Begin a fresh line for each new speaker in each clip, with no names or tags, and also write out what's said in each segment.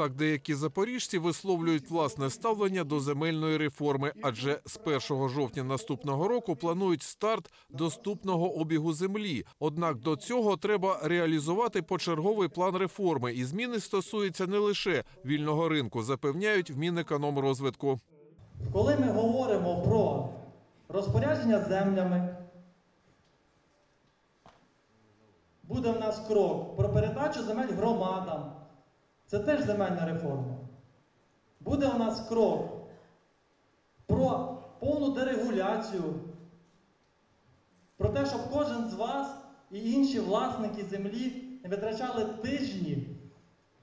Так, деякі запоріжці висловлюють власне ставлення до земельної реформи, адже з 1 жовтня наступного року планують старт доступного обігу землі. Однак до цього треба реалізувати почерговий план реформи, і зміни стосуються не лише вільного ринку, запевняють в Мінекономрозвитку.
Коли ми говоримо про розпорядження землями, буде в нас крок про передачу земель громадам. Це теж земельна реформа. Буде у нас крок про повну дерегуляцію, про те, щоб кожен з вас і інші власники землі не витрачали тижні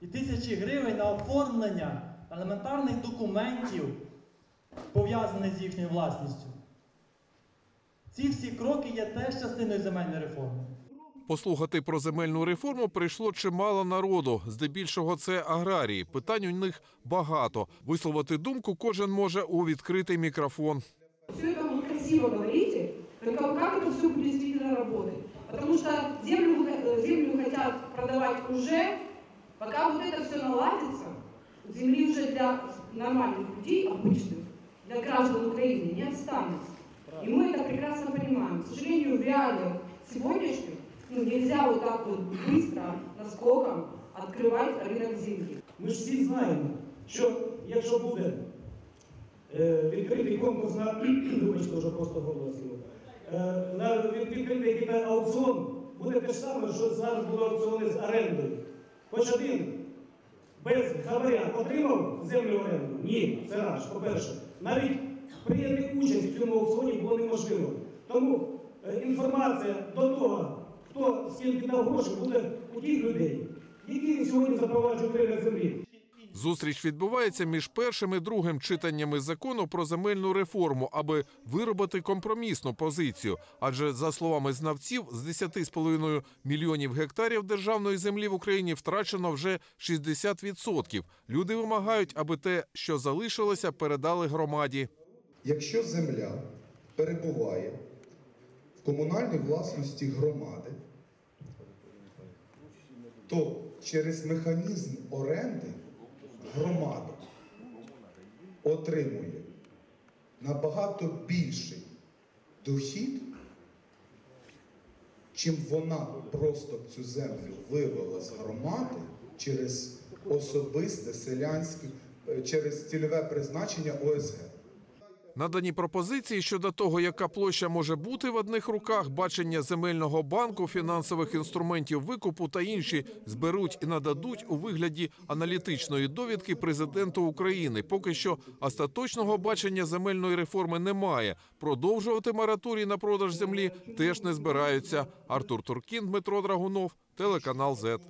і тисячі гривень на оформлення елементарних документів, пов'язаних з їхньою власністю. Ці всі кроки є теж частиною земельної реформи.
Послухати про земельну реформу прийшло чимало народу. Здебільшого це аграрії. Питань у них багато. Висловити думку кожен може у відкритий мікрофон.
Все это вы красиво говорите, только как это все будет действительно работать? Потому что землю, вы- э, землю хотят продавать уже, пока вот это все наладится, земли уже для нормальных людей, обычных, для граждан Украины не останется. И мы это прекрасно понимаем. К сожалению, в реалиях сегодняшних ну, нельзя вот так вот быстро, наскоком открывать рынок земли.
Ми ж всі знаємо, що якщо буде е, відкритий конкурс на вибачте, вже просто голосимо, е, на від- відкритий якийсь аукціон, буде те ж саме, що зараз були аукціони з орендою. Хоч один без хабаря отримав землю в оренду? Ні, це раз, по-перше. Навіть прийняти участь в цьому аукціоні було неможливо. Тому е, інформація до того, хто скільки дав грошей, буде у тих людей, які сьогодні запроваджують ринок землі.
Зустріч відбувається між першим і другим читаннями закону про земельну реформу, аби виробити компромісну позицію. Адже за словами знавців, з 10,5 мільйонів гектарів державної землі в Україні втрачено вже 60%. Люди вимагають, аби те, що залишилося, передали громаді.
Якщо земля перебуває в комунальній власності громади, то через механізм оренди громада отримує набагато більший дохід, чим вона просто цю землю вивела з громади через особисте селянське, е, через цільове призначення ОСГ.
Надані пропозиції щодо того, яка площа може бути в одних руках, бачення земельного банку, фінансових інструментів викупу та інші зберуть і нададуть у вигляді аналітичної довідки президенту України. Поки що остаточного бачення земельної реформи немає. Продовжувати мораторій на продаж землі теж не збираються. Артур Туркін, Дмитро Драгунов, телеканал ЗЕТ.